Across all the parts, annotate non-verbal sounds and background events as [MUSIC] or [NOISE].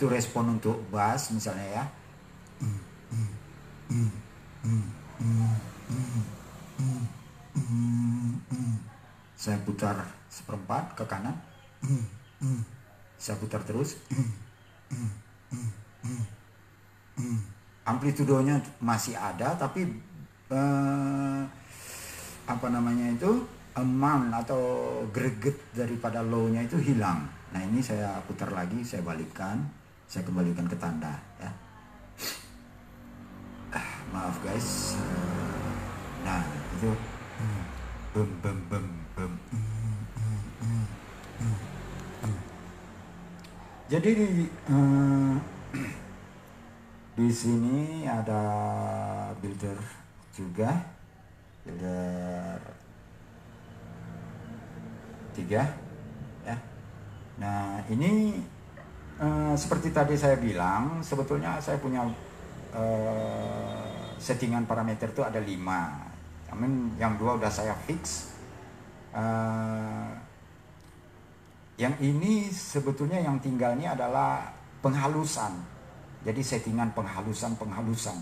itu respon untuk bass misalnya ya. Saya putar seperempat ke kanan. Saya putar terus. Amplitudonya masih ada tapi eh, apa namanya itu amount atau greget daripada low-nya itu hilang. Nah ini saya putar lagi saya balikkan saya kembalikan ke tanda ya. Ah, maaf guys. Nah itu. Bem bem bem bem. Jadi eh, di sini ada builder juga. Builder tiga ya. Nah ini eh, seperti tadi saya bilang sebetulnya saya punya eh, settingan parameter itu ada lima. Namun yang dua udah saya fix. Eh, yang ini sebetulnya yang tinggalnya adalah penghalusan. Jadi settingan penghalusan penghalusan.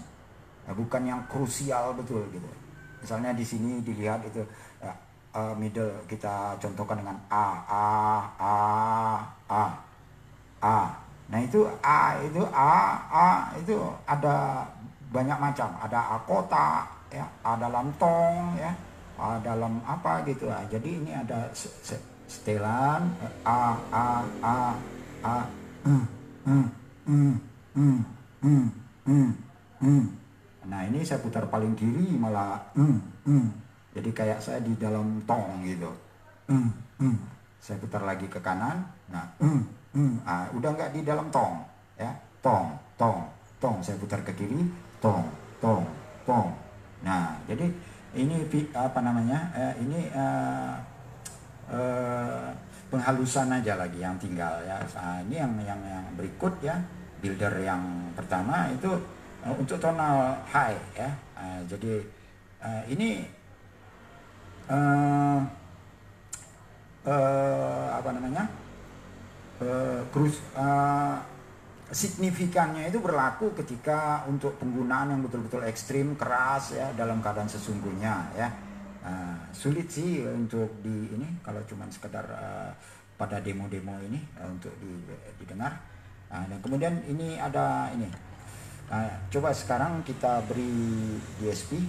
Nah, bukan yang krusial betul gitu. Misalnya di sini dilihat itu eh, middle kita contohkan dengan a a a a a nah itu a itu a a itu ada banyak macam ada a kota ya a dalam tong ya a dalam apa gitu ah. jadi ini ada se- se- setelan a a a a [CLEARS THROAT] mm, mm, mm, nah ini saya putar paling kiri malah mm. jadi kayak saya di dalam tong gitu mm, mm. Saya putar lagi ke kanan. Nah mm, mm. Ah, udah nggak di dalam tong ya. Tong tong tong. Saya putar ke kiri. Tong tong tong. Nah jadi ini apa namanya eh, ini eh, eh, penghalusan aja lagi yang tinggal ya. Nah, ini yang yang yang berikut ya. Builder yang pertama itu eh, untuk tonal high ya. Ah, jadi eh, ini eh, eh, apa namanya eh, krus eh, signifikannya itu berlaku ketika untuk penggunaan yang betul-betul ekstrim keras ya dalam keadaan sesungguhnya ya. Nah, sulit sih untuk di ini kalau cuman sekedar eh, pada demo-demo ini eh, untuk di- didengar. Nah, dan kemudian ini ada ini. Nah, coba sekarang kita beri DSP